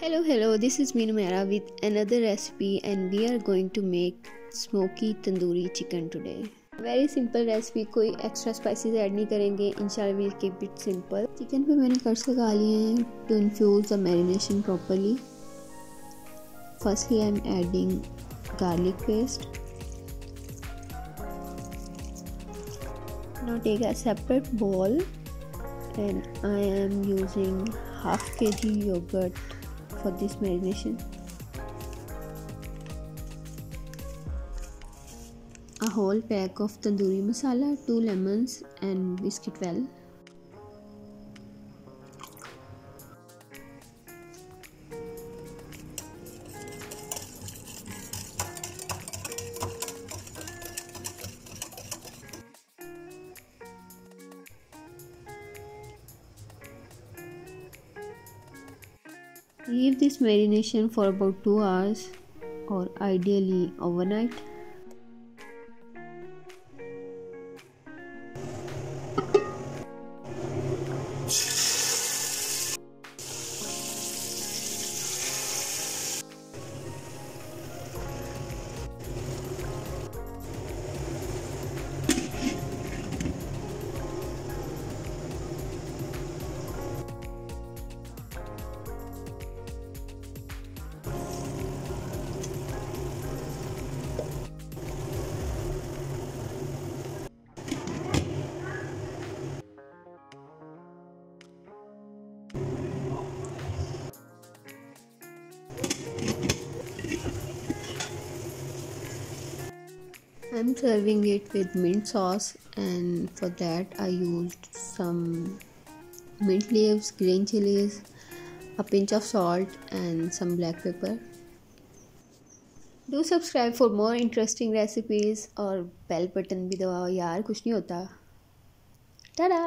hello hello this is Numaira with another recipe and we are going to make smoky tandoori chicken today. Very simple recipe koi extra spices add nahi karenge inshallah we'll keep it simple. Chicken pe maine kars laga liye to infuse the marination properly. Firstly i'm adding garlic paste. Now take a separate bowl and i am using half kg yogurt for this marination a whole pack of tandoori masala 2 lemons and whisk it well Leave this marination for about 2 hours or ideally overnight. I'm serving it with mint sauce and for that I used some mint leaves, green chilies, a pinch of salt and some black pepper. Do subscribe for more interesting recipes और bell button भी दबाओ यार कुछ नहीं होता Ta-da!